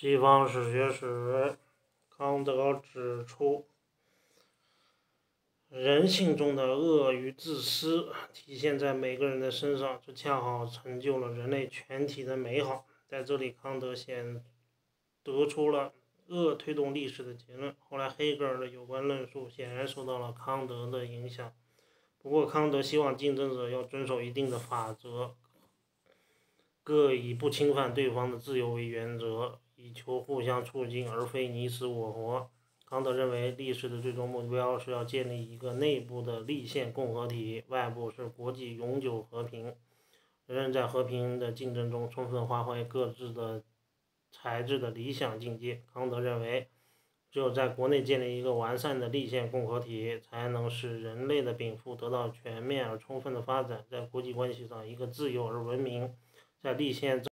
西方史学史，康德指出，人性中的恶与自私体现在每个人的身上，这恰好成就了人类全体的美好。在这里，康德显得出了恶推动历史的结论。后来，黑格尔的有关论述显然受到了康德的影响。不过，康德希望竞争者要遵守一定的法则，各以不侵犯对方的自由为原则。以求互相促进，而非你死我活。康德认为，历史的最终目标是要建立一个内部的立宪共和体，外部是国际永久和平。人人在和平的竞争中充分发挥各自的才智的理想境界。康德认为，只有在国内建立一个完善的立宪共和体，才能使人类的禀赋得到全面而充分的发展。在国际关系上，一个自由而文明、在立宪。